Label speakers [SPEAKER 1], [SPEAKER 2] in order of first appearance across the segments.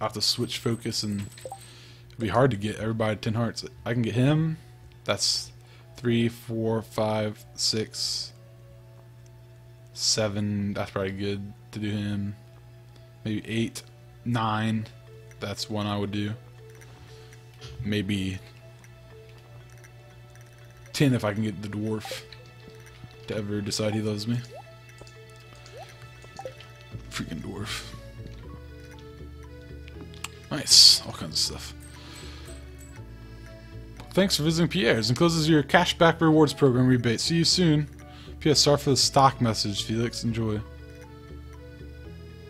[SPEAKER 1] I have to switch focus and it'd be hard to get everybody 10 hearts. I can get him. That's three, four, five, six, seven. That's probably good to do him. Maybe eight, nine. That's one I would do. Maybe 10 if I can get the dwarf to ever decide he loves me. Freaking dwarf. Nice. All kinds of stuff. Thanks for visiting Pierre's. Encloses your cashback rewards program rebate. See you soon. P.S. Sorry for the stock message, Felix. Enjoy.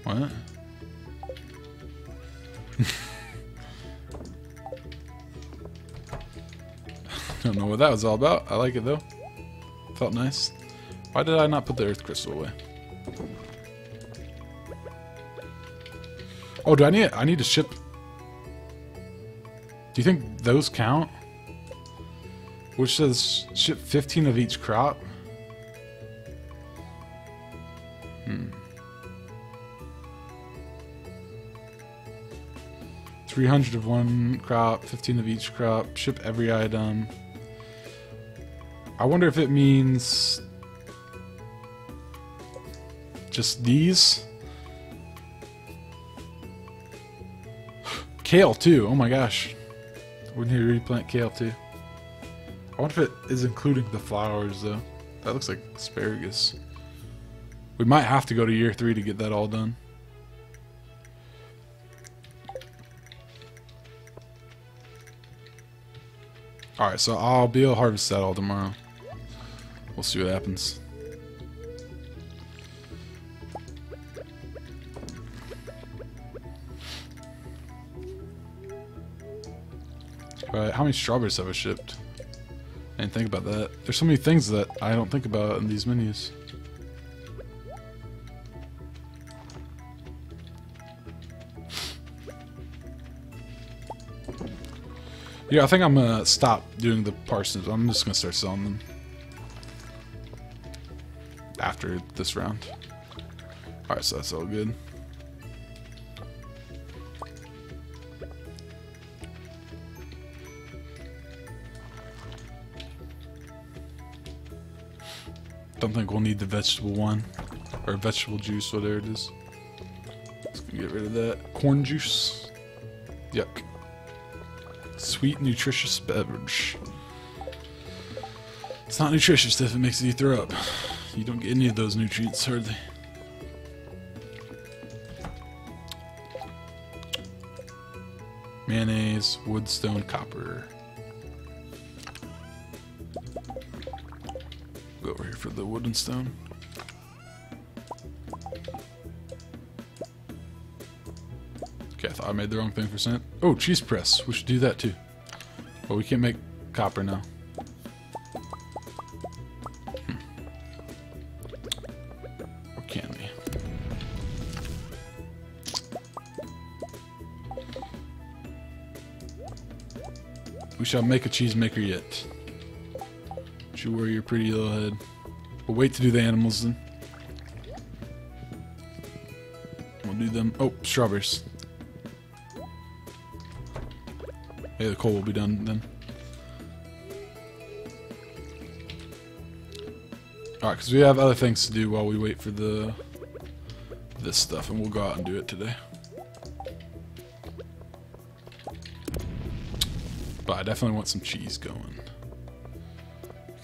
[SPEAKER 1] What? I don't know what that was all about. I like it though. Felt nice. Why did I not put the earth crystal away? Oh, do I need I need to ship Do you think those count? Which says ship 15 of each crop? Hmm. 300 of one crop, 15 of each crop, ship every item. I wonder if it means just these. Kale too. Oh my gosh. We need to replant kale too. I wonder if it is including the flowers though. That looks like asparagus. We might have to go to year three to get that all done. Alright, so I'll be able to harvest that all tomorrow. We'll see what happens. Alright, how many strawberries have I shipped? I didn't think about that. There's so many things that I don't think about in these menus. Yeah, I think I'm gonna stop doing the parsnips. I'm just gonna start selling them after this round. Alright, so that's all good. Don't think we'll need the vegetable one. Or vegetable juice, whatever it is. Let's get rid of that. Corn juice. Yuck. Sweet, nutritious beverage. It's not nutritious if it makes you throw up. You don't get any of those nutrients, hardly. Mayonnaise, woodstone, copper. For the wooden stone. Okay, I thought I made the wrong thing for cent. Oh, cheese press. We should do that too. But we can't make copper now. Hmm. Can we? We shall make a cheese maker yet. Don't you worry your pretty little head. We'll wait to do the animals then. We'll do them. Oh, strawberries. Hey, the coal will be done then. Alright, because we have other things to do while we wait for the this stuff, and we'll go out and do it today. But I definitely want some cheese going.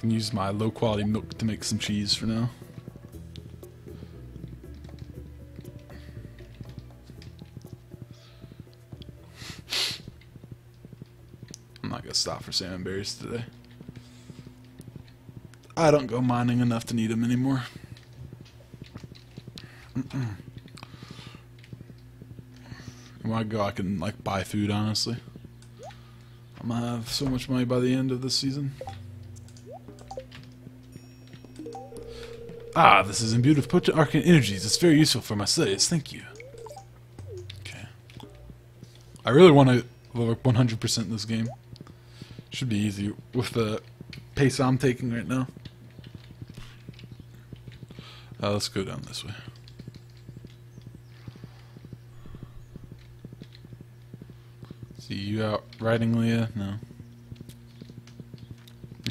[SPEAKER 1] Can use my low quality milk to make some cheese for now. I'm not gonna stop for salmon berries today. I don't go mining enough to need them anymore. When I go, I can like buy food. Honestly, I'm gonna have so much money by the end of this season. Ah, this is imbued with potent arcane energies. It's very useful for my studies. Thank you. Okay. I really want to level 100% in this game. Should be easy with the pace I'm taking right now. Uh, let's go down this way. See you out riding Leah? No.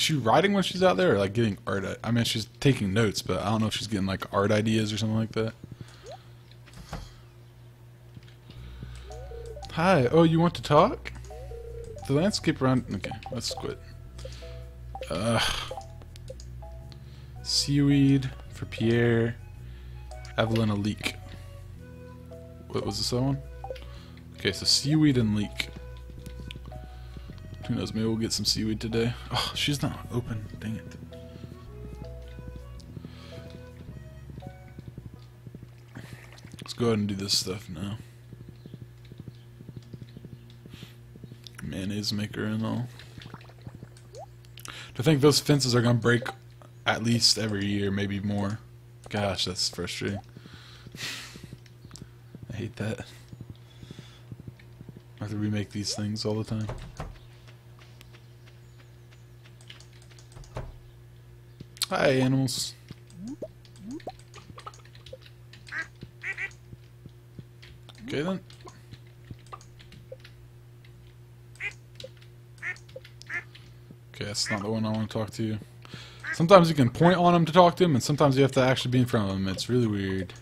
[SPEAKER 1] She riding when she's out there, or like getting art? I mean, she's taking notes, but I don't know if she's getting like art ideas or something like that. Hi. Oh, you want to talk? The landscape around. Okay, let's quit. Uh, seaweed for Pierre. Evelyn a leek. What was this other one? Okay, so seaweed and leek. Who knows, maybe we'll get some seaweed today. Oh, she's not open. Dang it. Let's go ahead and do this stuff now. Mayonnaise maker and all. I think those fences are going to break at least every year, maybe more. Gosh, that's frustrating. I hate that. I have to remake these things all the time. Hi, animals. Okay then. Okay, that's not the one I want to talk to you. Sometimes you can point on them to talk to them, and sometimes you have to actually be in front of them. It's really weird.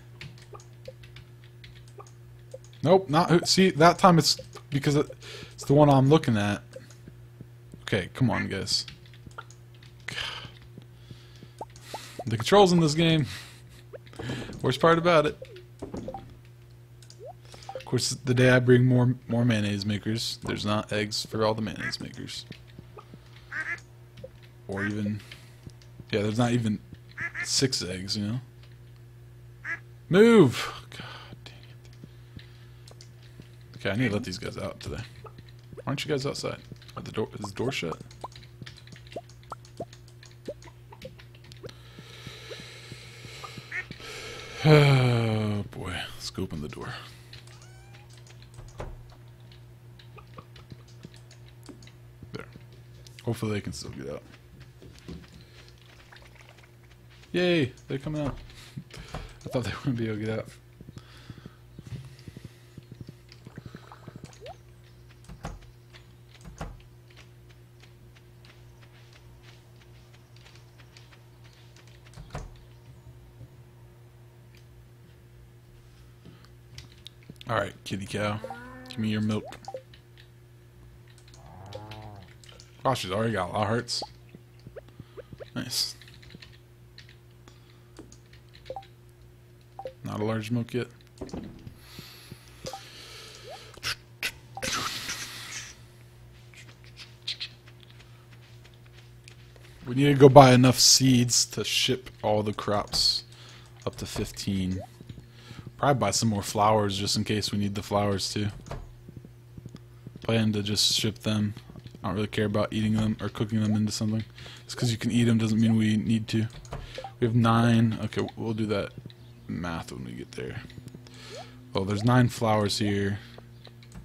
[SPEAKER 1] Nope, not... See, that time it's because it's the one I'm looking at. Okay, come on, guys. The controls in this game. Worst part about it. Of course, the day I bring more more mayonnaise makers, there's not eggs for all the mayonnaise makers. Or even... Yeah, there's not even six eggs, you know? Move! God dang it. Okay, I need to let these guys out today. Why aren't you guys outside? Are the door, is the door shut? Oh boy, let's go open the door. There. Hopefully they can still get out. Yay, they're coming out. I thought they wouldn't be able to get out. Alright, kitty cow. Give me your milk. Wow, she's already got a lot of hearts. Nice. Not a large milk yet. We need to go buy enough seeds to ship all the crops up to 15. Probably buy some more flowers just in case we need the flowers too. Plan to just ship them. I don't really care about eating them or cooking them into something. Just because you can eat them doesn't mean we need to. We have nine. Okay, we'll do that math when we get there. Well, there's nine flowers here.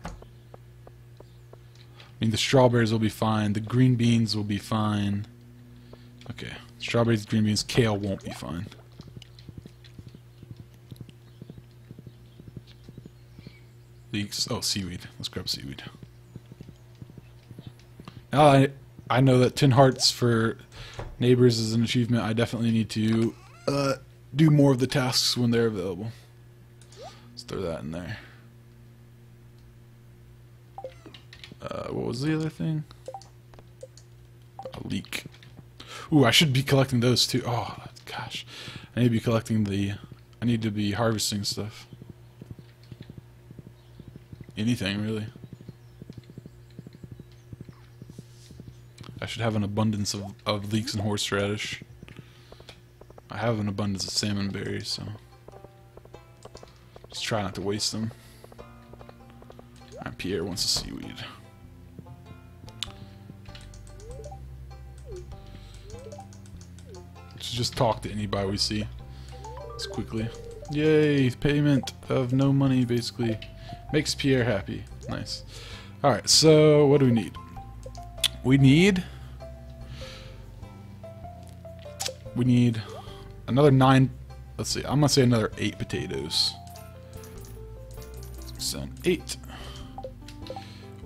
[SPEAKER 1] I mean, the strawberries will be fine. The green beans will be fine. Okay, strawberries, green beans, kale won't be fine. Oh, seaweed. Let's grab seaweed. Now I I know that 10 hearts for neighbors is an achievement. I definitely need to uh, do more of the tasks when they're available. Let's throw that in there. Uh, what was the other thing? A leek. Ooh, I should be collecting those too. Oh, gosh. I need to be collecting the... I need to be harvesting stuff. Anything, really. I should have an abundance of, of leeks and horseradish. I have an abundance of salmon berries, so... Just try not to waste them. Pierre wants a seaweed. Let's just talk to anybody we see. Just quickly. Yay, payment of no money, basically. Makes Pierre happy. Nice. Alright, so what do we need? We need... We need another nine... Let's see, I'm to say another eight potatoes. So eight.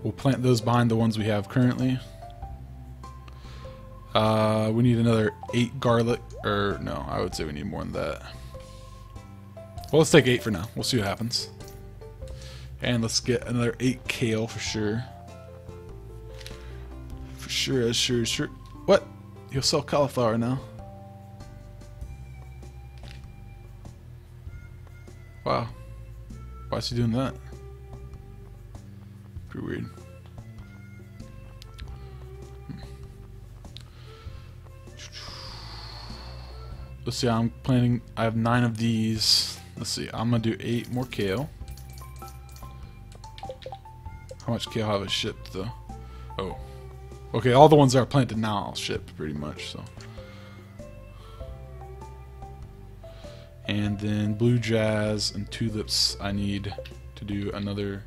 [SPEAKER 1] We'll plant those behind the ones we have currently. Uh, we need another eight garlic, or no, I would say we need more than that. Well, let's take eight for now. We'll see what happens. And let's get another eight kale for sure. For sure, as sure, sure. What? You'll sell cauliflower now. Wow. Why is he doing that? Pretty weird. Let's see, I'm planning, I have nine of these. Let's see, I'm gonna do eight more kale. Much I shipped though? Oh. Okay, all the ones that are planted now I'll ship pretty much, so. And then blue jazz and tulips I need to do another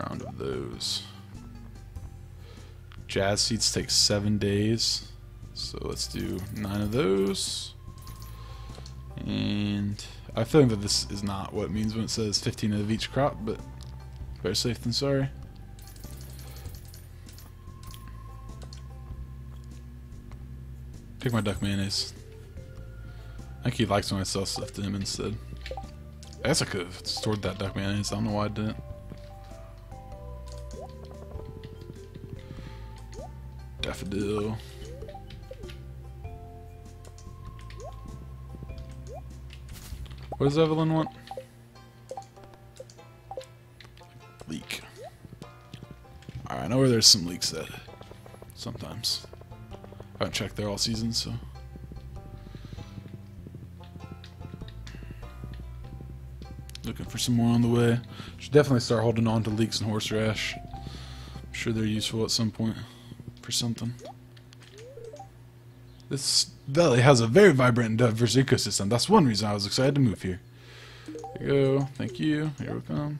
[SPEAKER 1] round of those. Jazz seeds take seven days. So let's do nine of those. And I feel that this is not what it means when it says 15 of each crop, but better safe than sorry. Take my duck mayonnaise. I think he likes when I sell stuff to him instead. I guess I could have stored that duck mayonnaise. I don't know why I didn't. Daffodil. What does Evelyn want? Where there's some leeks that Sometimes. I haven't checked there all season, so. Looking for some more on the way. Should definitely start holding on to leeks and horseradish. I'm sure they're useful at some point for something. This valley has a very vibrant and diverse ecosystem. That's one reason I was excited to move here. Here you go. Thank you. Here we come.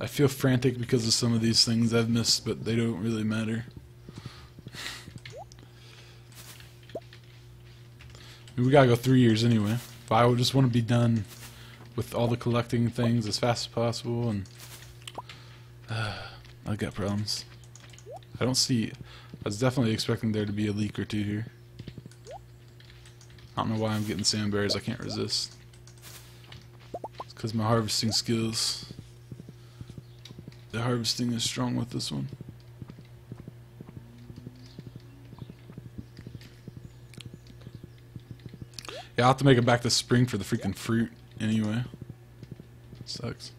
[SPEAKER 1] I feel frantic because of some of these things I've missed, but they don't really matter. we gotta go three years anyway. But I just want to be done with all the collecting things as fast as possible, and uh, I got problems. I don't see. I was definitely expecting there to be a leek or two here. I don't know why I'm getting sandberries. I can't resist. It's because my harvesting skills. The harvesting is strong with this one. Yeah, I'll have to make it back this spring for the freaking fruit anyway. Sucks.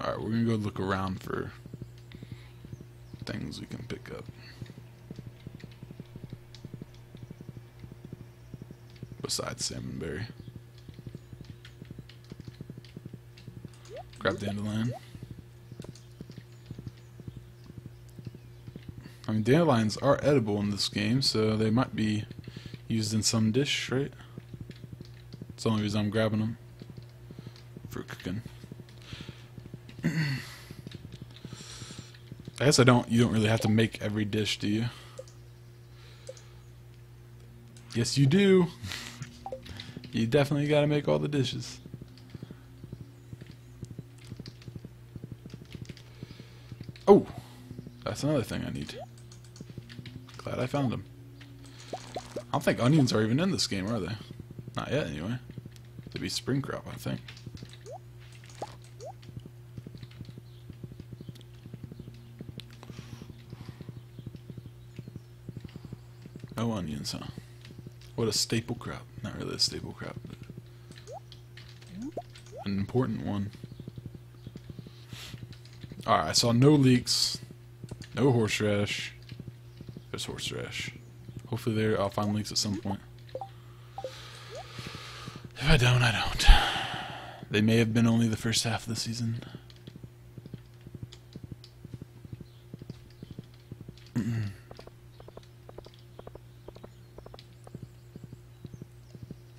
[SPEAKER 1] Alright, we're gonna go look around for things we can pick up. Besides salmonberry. Grab dandelion. I mean, dandelions are edible in this game, so they might be used in some dish, right? It's the only reason I'm grabbing them for cooking. I guess I don't. You don't really have to make every dish, do you? Yes, you do. you definitely got to make all the dishes. Oh, that's another thing I need. Glad I found them. I don't think onions are even in this game, are they? Not yet, anyway. They'd be spring crop, I think. No onions, huh? What a staple crop. Not really a staple crop, but an important one. Alright, I saw no leeks, no horseradish. There's horseradish. Hopefully there I'll find leeks at some point. If I don't, I don't. They may have been only the first half of the season.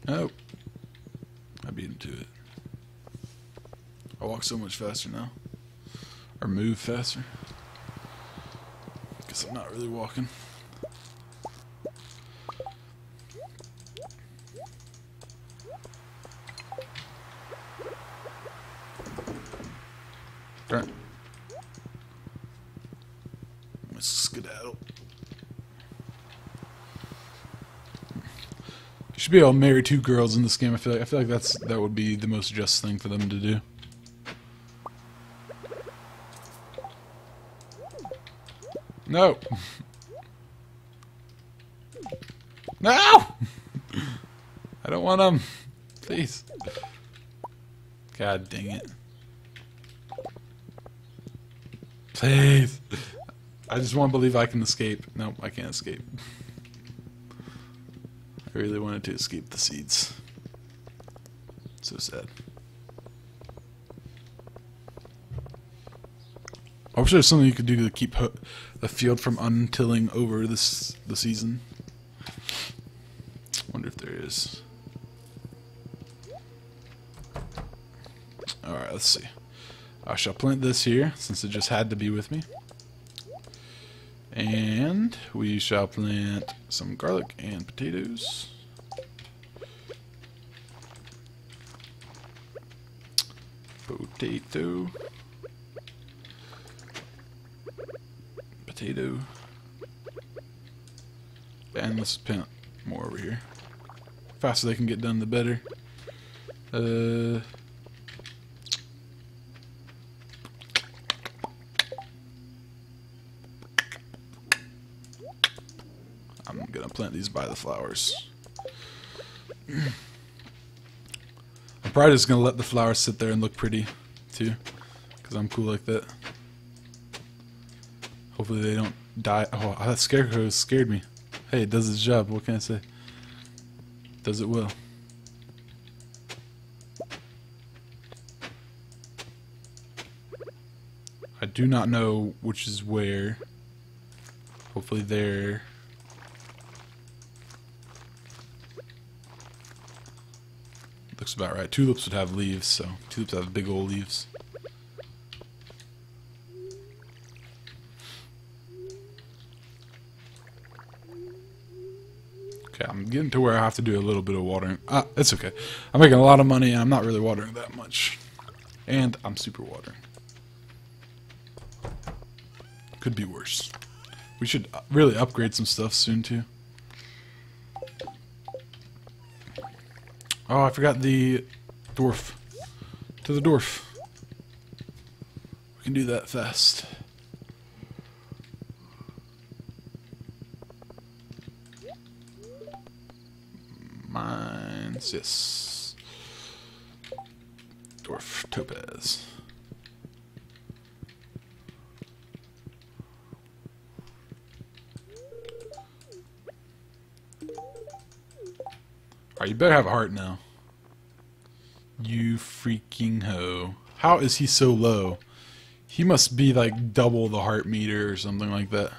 [SPEAKER 1] Oh. I beat him to it. I walk so much faster now. Or move faster. guess I'm not really walking. Let's skedaddle. Should be able to marry two girls in this game. I feel like I feel like that's that would be the most just thing for them to do. No. no! I don't want them. Please. God dang it. Please. I just want to believe I can escape. Nope, I can't escape. I really wanted to escape the seeds. So sad. Wish there was something you could do to keep the field from untilling over this the season. Wonder if there is. Alright, let's see. I shall plant this here, since it just had to be with me. And we shall plant some garlic and potatoes. Potato. Potato. And let's plant more over here. Faster they can get done, the better. Uh, I'm gonna plant these by the flowers. I'm probably just gonna let the flowers sit there and look pretty, too. Because I'm cool like that. Hopefully they don't die. Oh, that scarecrow scared me. Hey, it does its job. What can I say? Does it well. I do not know which is where. Hopefully there. Looks about right. Tulips would have leaves, so tulips have big old leaves. Okay, I'm getting to where I have to do a little bit of watering. Ah, it's okay. I'm making a lot of money and I'm not really watering that much. And I'm super watering. Could be worse. We should uh, really upgrade some stuff soon too. Oh, I forgot the dwarf. To the dwarf. We can do that fast. Yes. Dwarf topaz. Alright, you better have a heart now. You freaking hoe. How is he so low? He must be like double the heart meter or something like that.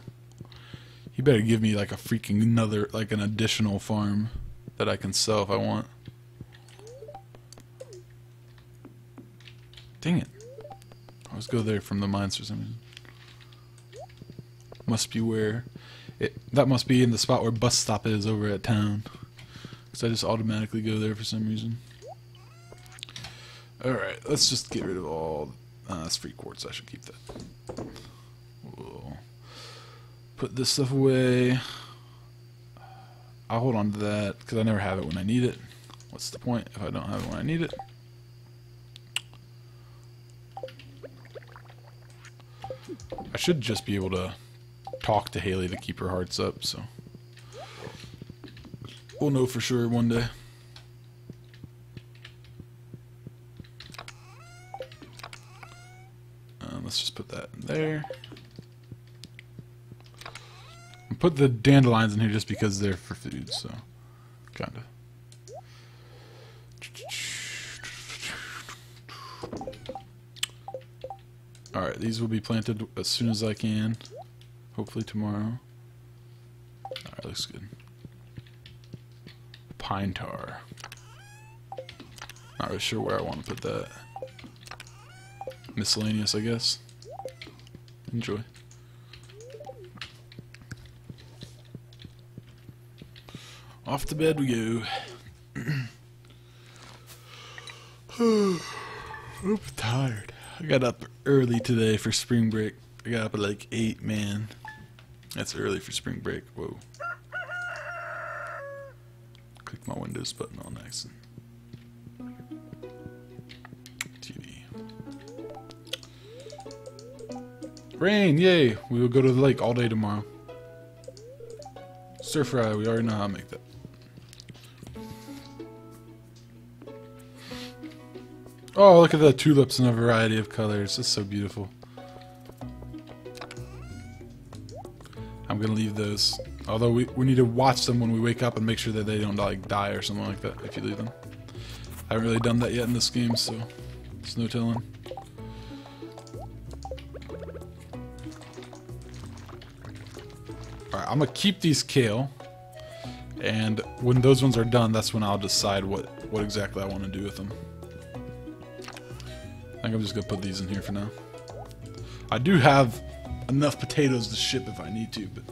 [SPEAKER 1] He better give me like a freaking another, like an additional farm that I can sell if I want. Dang it. I always go there from the mines for some reason. Must be where... It, that must be in the spot where bus stop is over at town. Because I just automatically go there for some reason. Alright, let's just get rid of all... Uh, that's free quartz, I should keep that. We'll put this stuff away. I'll hold on to that because I never have it when I need it. What's the point if I don't have it when I need it? I should just be able to talk to Haley to keep her hearts up, so we'll know for sure one day. Um, let's just put that in there put the dandelions in here just because they're for food, so kinda. Alright, these will be planted as soon as I can. Hopefully tomorrow. Alright, looks good. Pine tar. Not really sure where I want to put that. Miscellaneous, I guess. Enjoy. Off to bed we go. I'm tired. I got up early today for spring break. I got up at like 8, man. That's early for spring break. Whoa. Click my Windows button on accident. TV. Rain, yay! We will go to the lake all day tomorrow. Stir fry, we already know how to make that. Oh, look at the tulips in a variety of colors. It's so beautiful. I'm gonna leave those. Although we, we need to watch them when we wake up and make sure that they don't like die or something like that if you leave them. I haven't really done that yet in this game, so it's no telling. Alright, I'm gonna keep these kale. And when those ones are done, that's when I'll decide what, what exactly I want to do with them. Think I'm just gonna put these in here for now. I do have enough potatoes to ship if I need to, but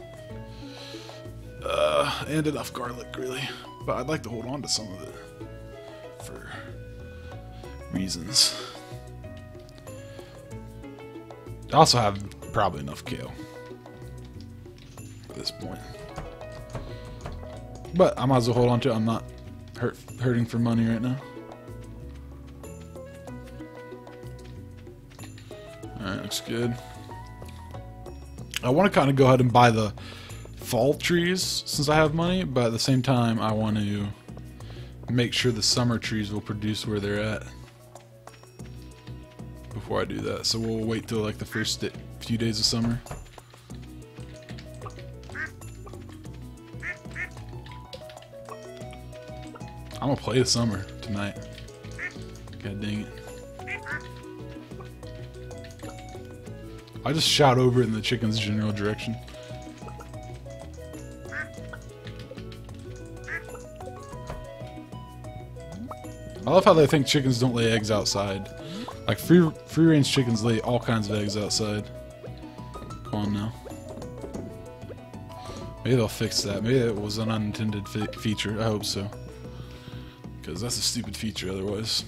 [SPEAKER 1] uh, and enough garlic really. But I'd like to hold on to some of it for reasons. I also have probably enough kale at this point. But I might as well hold on to it. I'm not hurt, hurting for money right now. Good. I want to kind of go ahead and buy the fall trees since I have money, but at the same time, I want to make sure the summer trees will produce where they're at before I do that. So we'll wait till like the first few days of summer. I'm gonna play the summer tonight. God dang it. I just shout over in the chicken's general direction. I love how they think chickens don't lay eggs outside. Like free free range chickens lay all kinds of eggs outside. Come on now. Maybe they'll fix that. Maybe it was an unintended feature. I hope so. Because that's a stupid feature otherwise.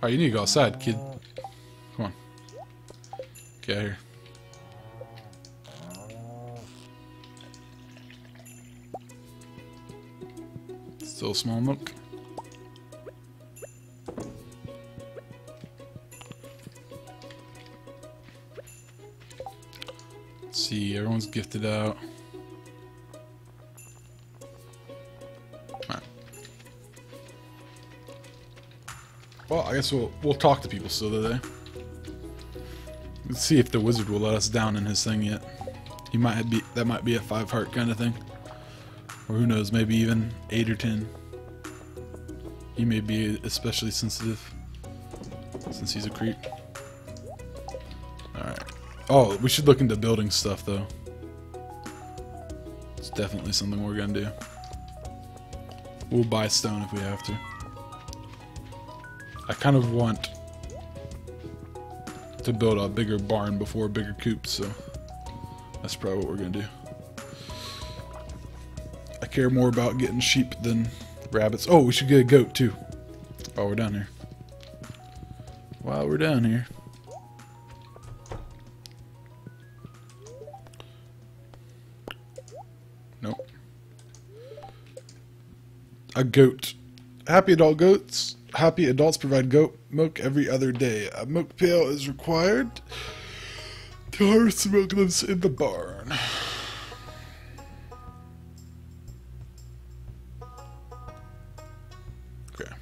[SPEAKER 1] Oh, you need to go outside, kid. Come on. Get out here. Still small milk. Let's see, everyone's gifted out. I guess we'll we'll talk to people still today. Let's see if the wizard will let us down in his thing yet. He might be that might be a five heart kind of thing, or who knows, maybe even eight or ten. He may be especially sensitive since he's a creep. All right. Oh, we should look into building stuff though. It's definitely something we're gonna do. We'll buy stone if we have to. Kind of want to build a bigger barn before a bigger coop, so that's probably what we're going to do. I care more about getting sheep than rabbits. Oh, we should get a goat too. While we're down here. While we're down here. Nope. A goat. Happy adult goats happy adults provide goat milk every other day. A milk pail is required to harvest the milk lives in the barn. Okay.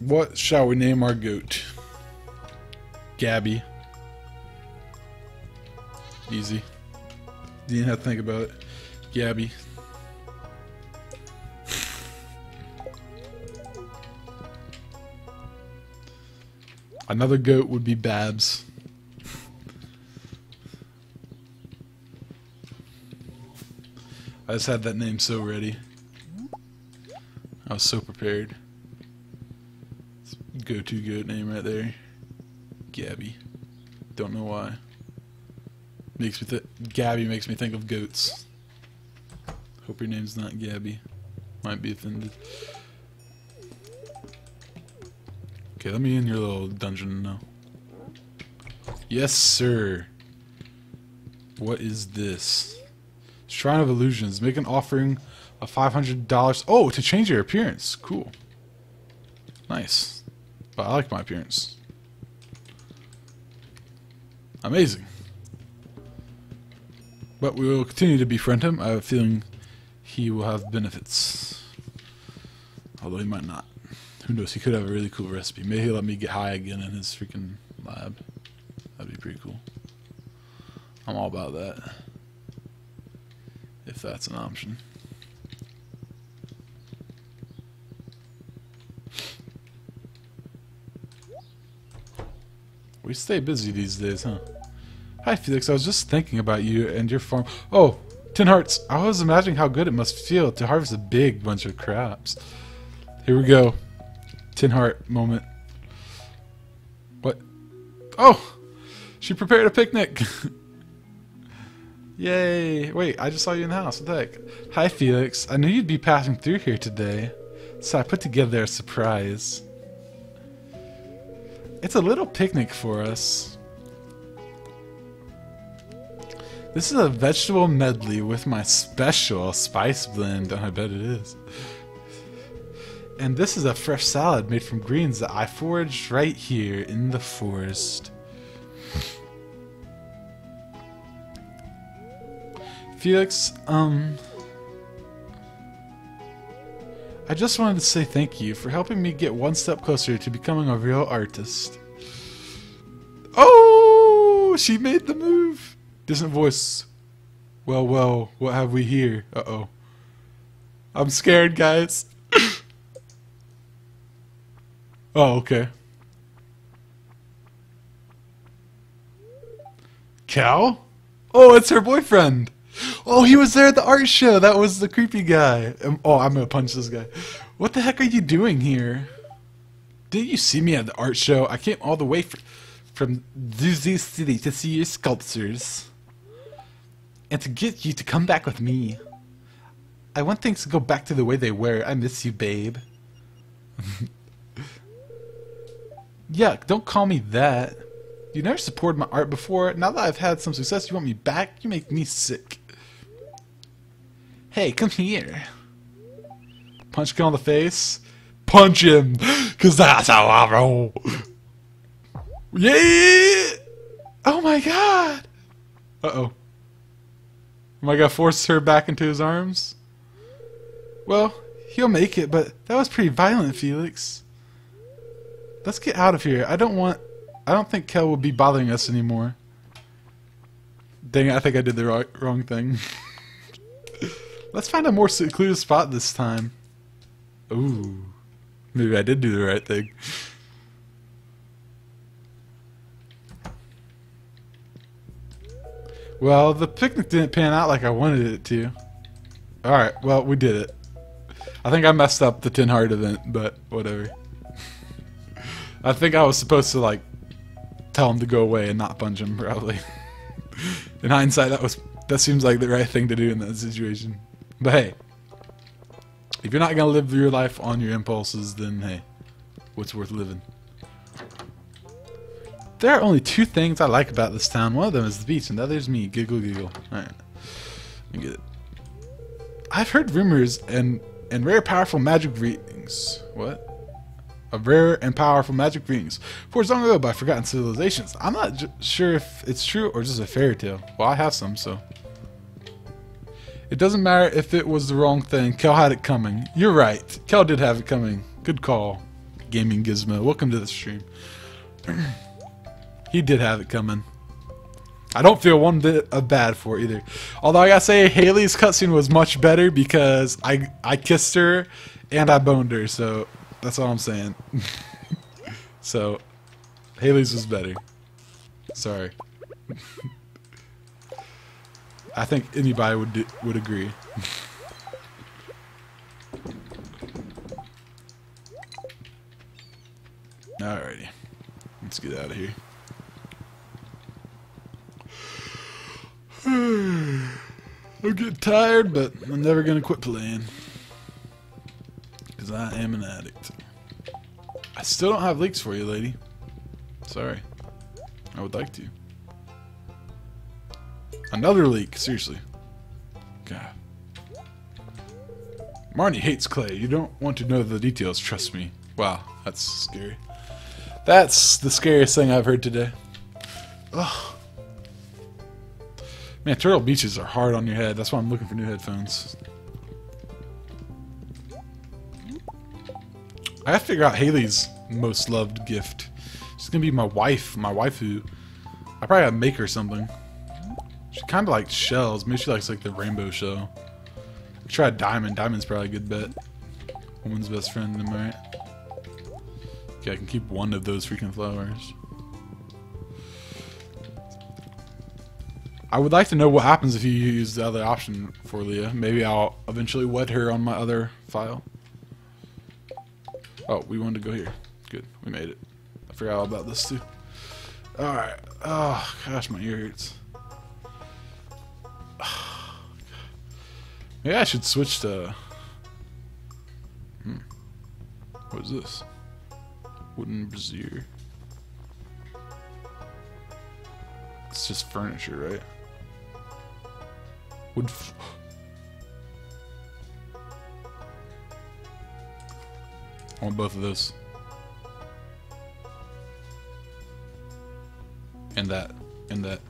[SPEAKER 1] What shall we name our goat? Gabby. Easy. Didn't have to think about it. Gabby. Another goat would be Babs. I just had that name so ready. I was so prepared. Go-to goat name right there. Gabby. Don't know why. Makes me Gabby makes me think of goats. Hope your name's not Gabby. Might be offended. Okay, let me in your little dungeon now. Yes, sir. What is this? Shrine of Illusions. Make an offering of $500. Oh, to change your appearance. Cool. Nice. But I like my appearance. Amazing. But we will continue to befriend him. I have a feeling he will have benefits. Although he might not. Who knows? He could have a really cool recipe. Maybe he'll let me get high again in his freaking lab. That'd be pretty cool. I'm all about that. If that's an option. We stay busy these days, huh? Hi, Felix. I was just thinking about you and your farm. Oh, Tin Hearts. I was imagining how good it must feel to harvest a big bunch of crops. Here we go. Tin Heart moment. What? Oh! She prepared a picnic! Yay! Wait, I just saw you in the house. What the heck? Hi, Felix. I knew you'd be passing through here today, so I put together a surprise. It's a little picnic for us. This is a vegetable medley with my special spice blend. Oh, I bet it is. And this is a fresh salad made from greens that I foraged right here in the forest. Felix, um... I just wanted to say thank you for helping me get one step closer to becoming a real artist. Oh! She made the move! Distant voice. Well, well, what have we here? Uh-oh. I'm scared, guys. Oh, okay. Kel? Oh, it's her boyfriend. Oh, he was there at the art show. That was the creepy guy. Um, oh, I'm gonna punch this guy. What the heck are you doing here? Didn't you see me at the art show? I came all the way from, from Zuzu City to see your sculptures. And to get you to come back with me. I want things to go back to the way they were. I miss you, babe. Yuck, don't call me that. You never supported my art before. Now that I've had some success, you want me back? You make me sick. Hey, come here. Punch him on the face. Punch him, cause that's how I roll. Yeah! Oh my god! Uh oh. Am I gonna force her back into his arms? Well, he'll make it, but that was pretty violent, Felix. Let's get out of here. I don't want... I don't think Kel will be bothering us anymore. Dang it, I think I did the wrong, wrong thing. Let's find a more secluded spot this time. Ooh. Maybe I did do the right thing. Well, the picnic didn't pan out like I wanted it to. Alright, well, we did it. I think I messed up the Tin Heart event, but whatever. I think I was supposed to, like, tell him to go away and not punch him, probably. in hindsight, that was that seems like the right thing to do in that situation. But hey, if you're not gonna live your life on your impulses, then hey, what's worth living? There are only two things I like about this town. One of them is the beach, and the other is me. Giggle, giggle. Alright. Get it. I've heard rumors and, and rare powerful magic readings. What? Of rare and powerful magic beings Forged long ago by forgotten civilizations. I'm not sure if it's true or just a fairy tale. Well, I have some, so. It doesn't matter if it was the wrong thing. Kel had it coming. You're right. Kel did have it coming. Good call. Gaming Gizmo. Welcome to the stream. He did have it coming. I don't feel one bit of bad for it either. Although I gotta say, Haley's cutscene was much better because I I kissed her and I boned her, so that's all I'm saying. so, Haley's was better. Sorry. I think anybody would do, would agree. Alrighty. Let's get out of here. I'm getting tired, but I'm never going to quit playing. Because I am an addict. I still don't have leeks for you, lady. Sorry. I would like to. Another leek, seriously. God. Marnie hates clay. You don't want to know the details, trust me. Wow, that's scary. That's the scariest thing I've heard today. Ugh. Man, Turtle Beaches are hard on your head. That's why I'm looking for new headphones. I have to figure out Haley's most loved gift. She's gonna be my wife, my waifu. I probably gotta make her something. She kind of likes shells. Maybe she likes like the rainbow shell. I tried diamond. Diamond's probably a good bet. Woman's best friend, am I right? Okay, I can keep one of those freaking flowers. I would like to know what happens if you use the other option for Leah. Maybe I'll eventually wed her on my other file. Oh, we wanted to go here. Good, we made it. I forgot all about this too. Alright. Oh, gosh, my ear hurts. Maybe I should switch to... Hmm. What is this? Wooden brazier. It's just furniture, right? Wood. I want both of those. And that. And that.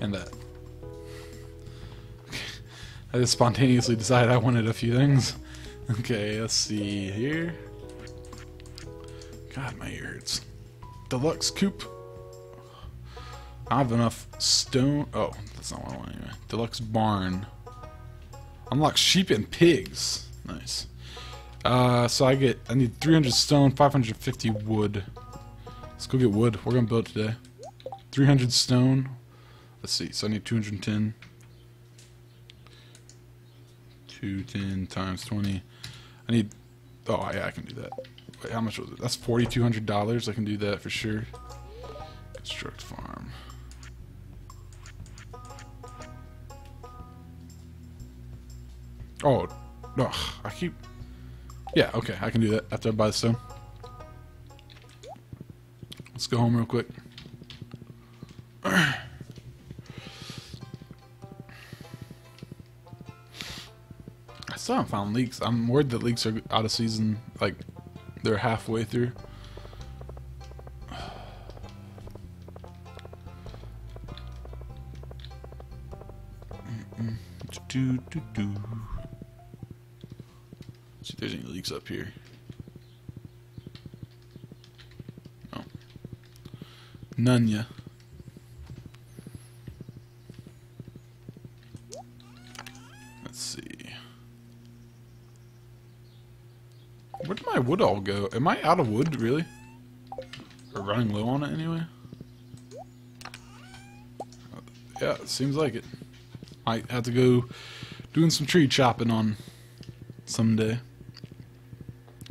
[SPEAKER 1] And that. I just spontaneously decided I wanted a few things. Okay, let's see here. God, my ear hurts. Deluxe coop. I have enough stone. Oh, that's not what I want anyway. Deluxe barn. Unlock sheep and pigs. Nice. Uh, so I get, I need 300 stone, 550 wood. Let's go get wood. We're gonna build today. 300 stone. Let's see. So I need 210. 210 times 20. I need. Oh yeah, I can do that. Wait, how much was it? That's $4,200. I can do that for sure. Construct farm. Oh, no, I keep... Yeah, okay, I can do that after I buy the stone. Let's go home real quick. I still haven't found leeks. I'm worried that leeks are out of season. Like, they're halfway through. do, do, do. If there's any leeks up here. No. None. Let's see. Where did my wood all go? Am I out of wood, really? Or running low on it anyway? Yeah, seems like it. Might have to go doing some tree chopping on someday.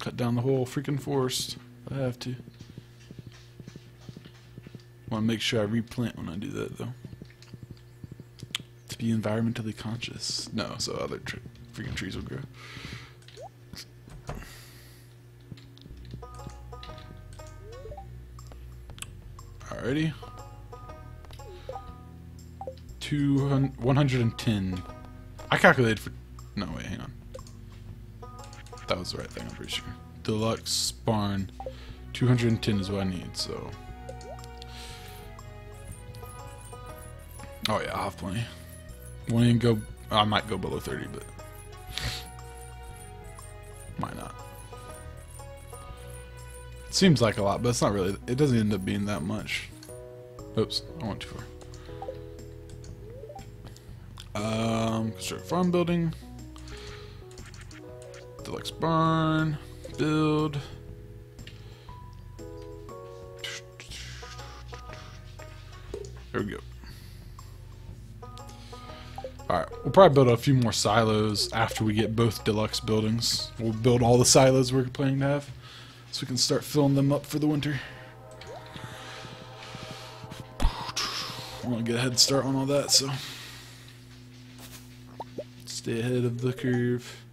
[SPEAKER 1] Cut down the whole freaking forest. I have to. Want to make sure I replant when I do that, though. To be environmentally conscious. No, so other freaking trees will grow. Alrighty. Two hundred, 110. I calculated for... No, wait, hang on. That was the right thing, I'm pretty sure. Deluxe barn. 210 is what I need, so... Oh yeah, I'll have plenty. Won't even go... I might go below 30, but... Might not. It seems like a lot, but it's not really... It doesn't end up being that much. Oops, I went too far. Um, construct farm building. Deluxe barn. Build. There we go. Alright, we'll probably build a few more silos after we get both deluxe buildings. We'll build all the silos we're planning to have. So we can start filling them up for the winter. I want to get a head start on all that, so stay ahead of the curve.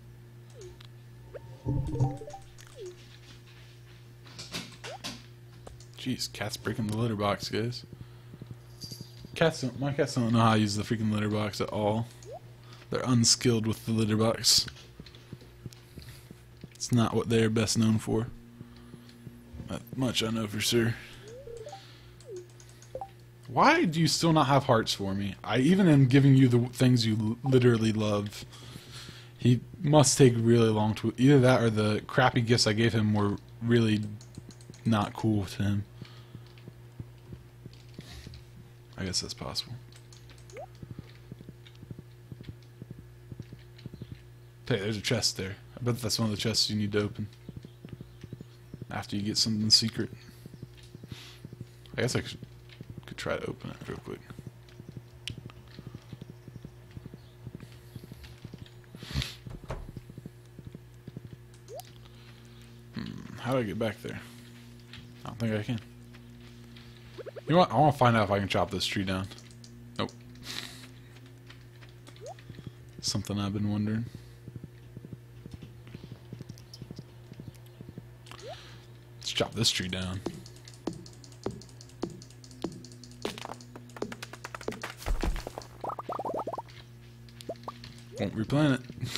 [SPEAKER 1] Jeez, cat's breaking the litter box, guys. Cats don't, my cats don't know how to use the freaking litter box at all. They're unskilled with the litter box. It's not what they're best known for. That much I know for sure. Why do you still not have hearts for me? I even am giving you the things you literally love. He must take really long to either that or the crappy gifts I gave him were really not cool to him. I guess that's possible. Hey, there's a chest there. I bet that's one of the chests you need to open. After you get something secret. I guess I could, could try to open it real quick. How do I get back there? I don't think I can. You know what? I want to find out if I can chop this tree down. Nope. Something I've been wondering. Let's chop this tree down. Won't replant it.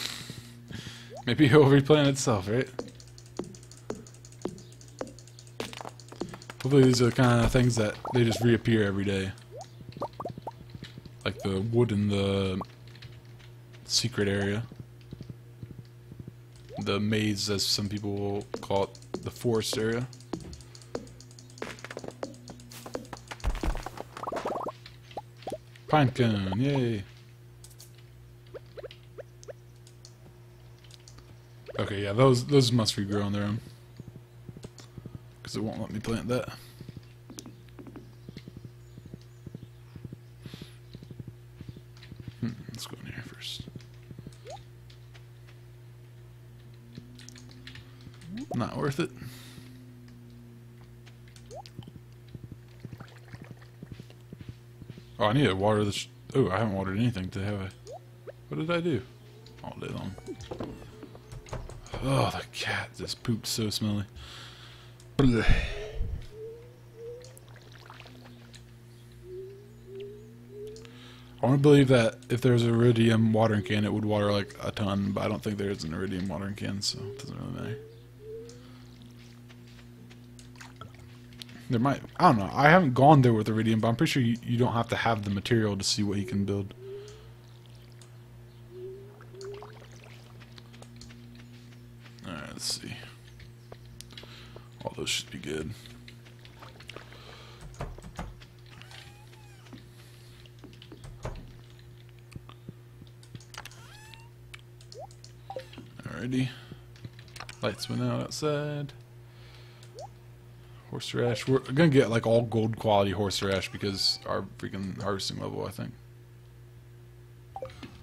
[SPEAKER 1] Maybe it'll replant itself, right? Hopefully these are the kind of things that they just reappear every day. Like the wood in the secret area. The maze, as some people will call it, the forest area. Pinecone, yay! Okay, yeah, those those must regrow on their own. Because it won't let me plant that. Hmm, let's go in here first. Not worth it. Oh, I need to water this. Oh, I haven't watered anything today, have I? What did I do? All day long. Oh, the cat just pooped so smelly. I want to believe that if there's a iridium watering can, it would water like a ton, but I don't think there is an iridium watering can, so it doesn't really matter. There might, I don't know. I haven't gone there with iridium, but I'm pretty sure you, you don't have to have the material to see what he can build. Alright, let's see. All those should be good. Alrighty. Lights went out outside. Horseradish. We're gonna get like all gold quality horseradish because our freaking harvesting level, I think.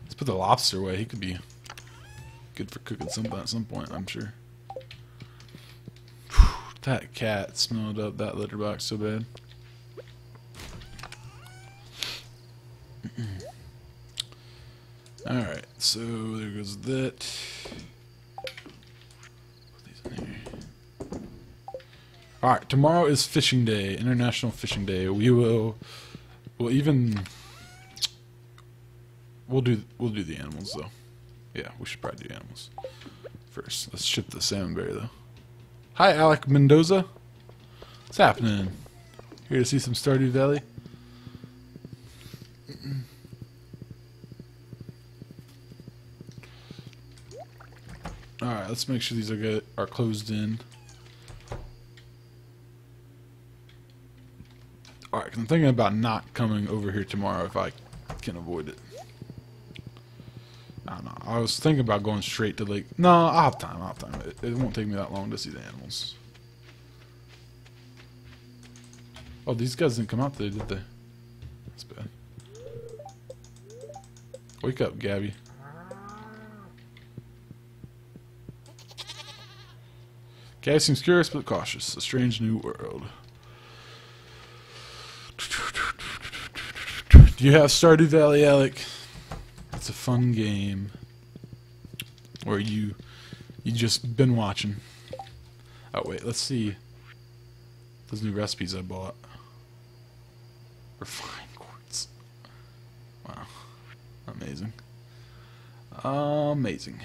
[SPEAKER 1] Let's put the lobster away. He could be good for cooking something at some point, I'm sure. That cat smelled up that litter box so bad. Alright, so there goes that. Alright, tomorrow is fishing day, International Fishing Day. We will we'll even we'll do we'll do the animals though. Yeah, we should probably do animals. First. Let's ship the salmon berry though. Hi, Alec Mendoza. What's happening? Here to see some Stardew Valley? Alright, let's make sure these are good, are closed in. I'm thinking about not coming over here tomorrow if I can avoid it. I don't know. I was thinking about going straight to Lake. No, I'll have time. I'll have time. It, it won't take me that long to see the animals. Oh, these guys didn't come out today, did they? That's bad. Wake up, Gabby. Guy seems curious but cautious. A strange new world. Do you have Stardew Valley, Alec? It's a fun game Or you you just been watching. Oh wait, let's see those new recipes I bought. Refined quartz. Wow, amazing, amazing.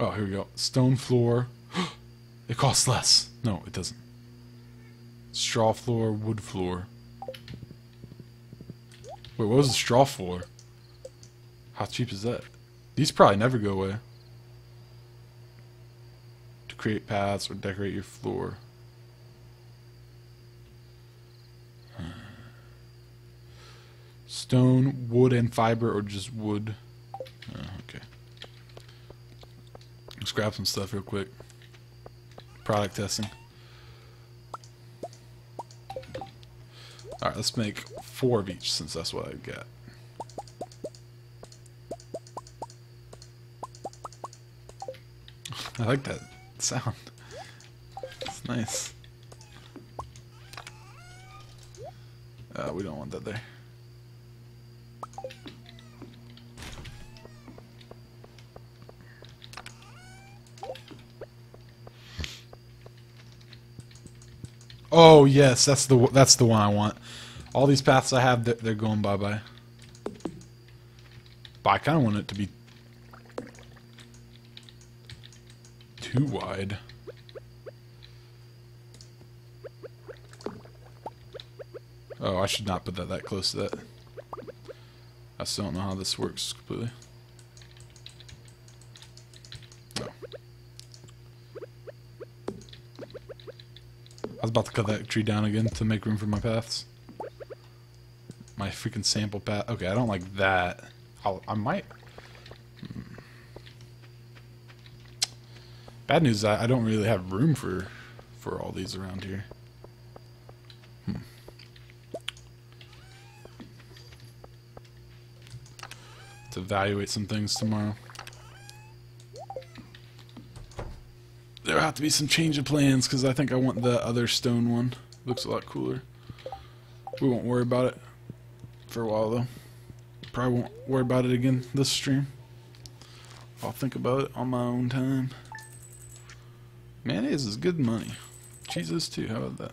[SPEAKER 1] Oh, here we go. Stone floor. it costs less. No, it doesn't. Straw floor, wood floor. Wait, what was the straw floor? How cheap is that? These probably never go away. To create paths or decorate your floor. Stone, wood, and fiber, or just wood. Oh, okay. Let's grab some stuff real quick. Product testing. Alright, let's make four of each since that's what I got. I like that sound. It's nice. Uh, we don't want that there. Oh yes, that's the that's the one I want. All these paths I have, they're, they're going bye bye. But I kind of want it to be too wide. Oh, I should not put that that close to that. I still don't know how this works completely. No. I was about to cut that tree down again to make room for my paths. My freaking sample path. Okay, I don't like that. I'll, I might Bad news I, I don't really have room for for all these around here. Hmm. To evaluate some things tomorrow. There'll to be some change of plans because I think I want the other stone one. Looks a lot cooler. We won't worry about it for a while though. Probably won't worry about it again this stream. I'll think about it on my own time. Mayonnaise is good money. Cheese is too. How about that?